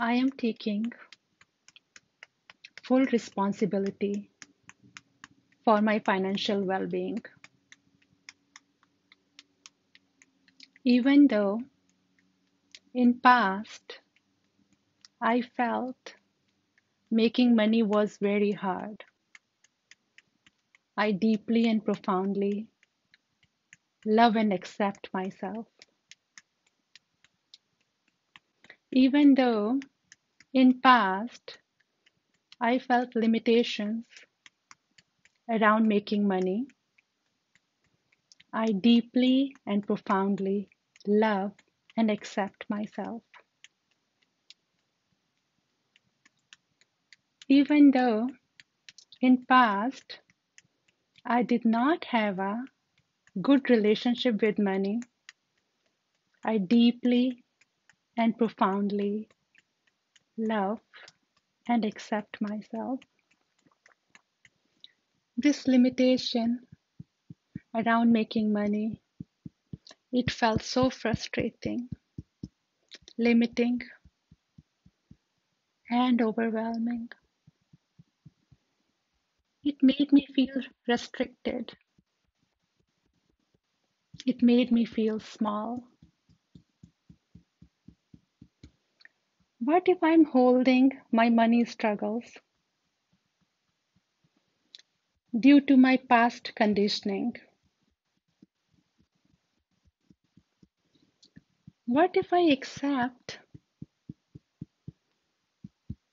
I am taking full responsibility for my financial well-being. Even though in past I felt making money was very hard, I deeply and profoundly love and accept myself. Even though in past I felt limitations around making money, I deeply and profoundly love and accept myself. Even though in past I did not have a good relationship with money, I deeply and profoundly love and accept myself. This limitation around making money, it felt so frustrating, limiting, and overwhelming. It made me feel restricted. It made me feel small. What if I'm holding my money struggles due to my past conditioning? What if I accept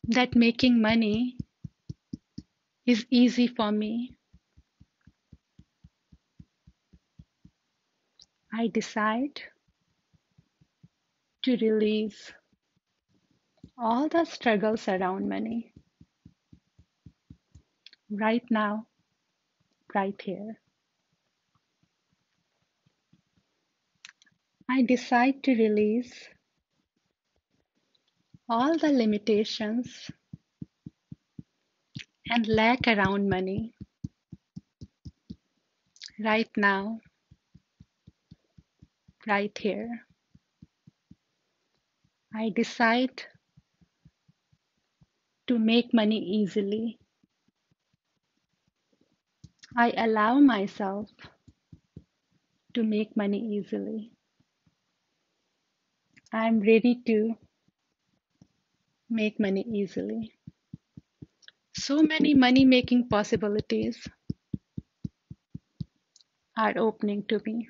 that making money is easy for me? I decide to release all the struggles around money right now, right here. I decide to release all the limitations and lack around money right now, right here. I decide to make money easily. I allow myself to make money easily. I'm ready to make money easily. So many money making possibilities are opening to me.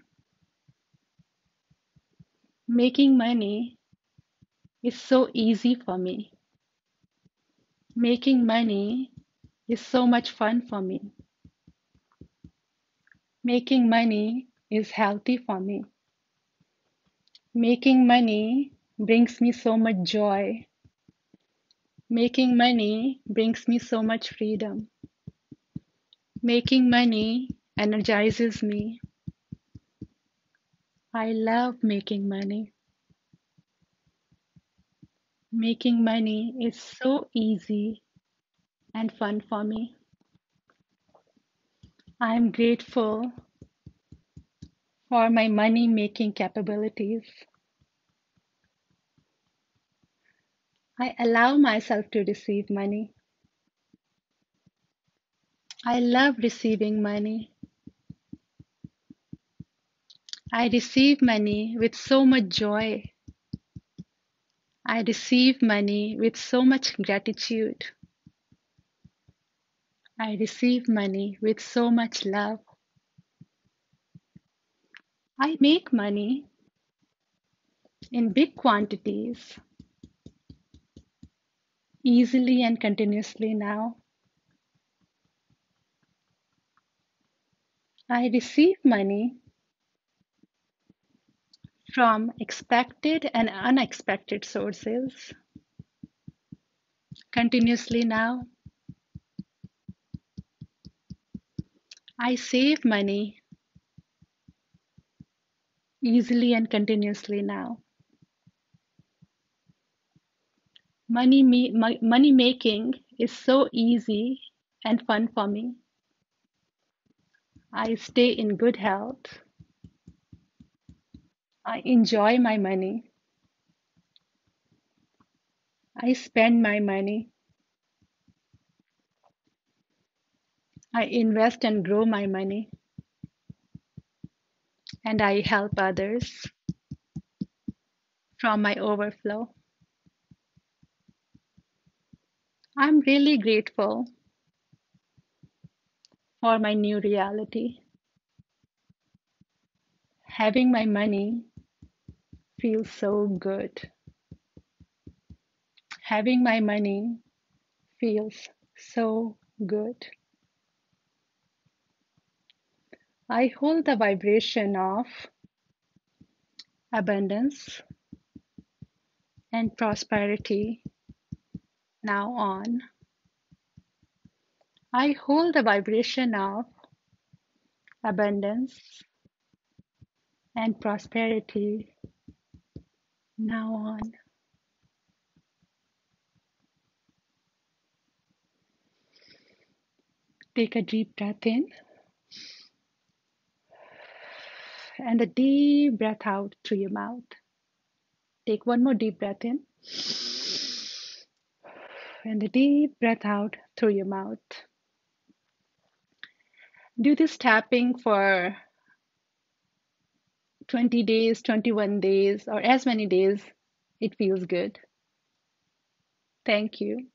Making money is so easy for me. Making money is so much fun for me. Making money is healthy for me. Making money brings me so much joy. Making money brings me so much freedom. Making money energizes me. I love making money. Making money is so easy and fun for me. I'm grateful for my money making capabilities. I allow myself to receive money. I love receiving money. I receive money with so much joy. I receive money with so much gratitude. I receive money with so much love. I make money in big quantities easily and continuously now. I receive money from expected and unexpected sources continuously now. I save money easily and continuously now. Money, me, money making is so easy and fun for me. I stay in good health. I enjoy my money. I spend my money. I invest and grow my money. And I help others from my overflow. I'm really grateful for my new reality. Having my money feels so good. Having my money feels so good. I hold the vibration of abundance and prosperity now on. I hold the vibration of abundance and prosperity now on. Take a deep breath in and a deep breath out through your mouth. Take one more deep breath in and a deep breath out through your mouth. Do this tapping for 20 days, 21 days, or as many days it feels good. Thank you.